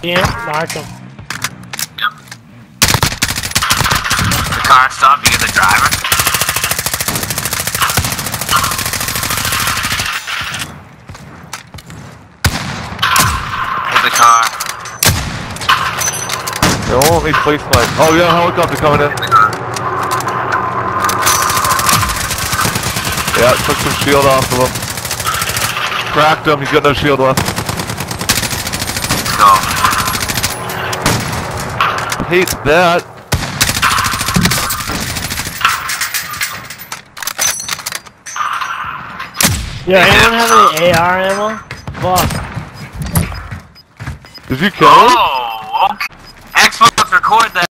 Yeah, mark him. Yep. The car stopped. You get the driver. Hit the car. They won't need police lights. Oh yeah, helicopter coming in. Yeah, took some shield off of him. Cracked him, he's got no shield left. Hate that. Yeah, anyone have any AR ammo? Fuck. Did you kill him? Oh, okay. Xbox record that.